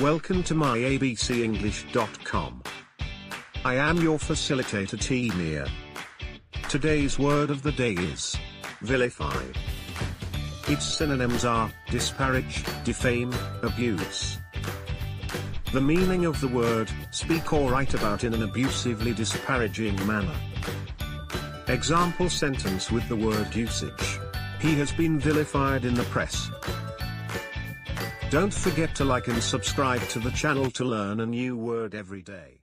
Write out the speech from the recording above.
Welcome to myabcenglish.com. I am your facilitator T-Mia. Today's word of the day is vilify. Its synonyms are disparage, defame, abuse. The meaning of the word, speak or write about in an abusively disparaging manner. Example sentence with the word usage. He has been vilified in the press. Don't forget to like and subscribe to the channel to learn a new word every day.